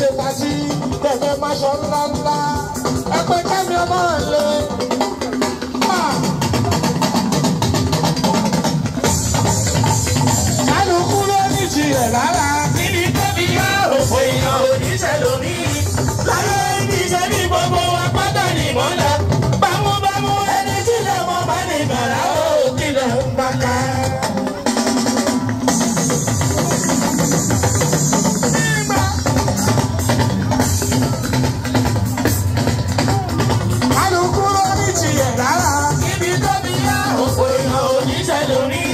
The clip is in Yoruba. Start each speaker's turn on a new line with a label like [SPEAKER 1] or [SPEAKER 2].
[SPEAKER 1] ṣe pàṣí tẹ̀fẹ́ máṣọ ńlá ńlá ẹgbẹ́
[SPEAKER 2] kẹ́mi ọmọ ìlẹ̀. Ah! kálukú ló ní jìyẹ̀ rárá. I
[SPEAKER 3] Estados Unidos.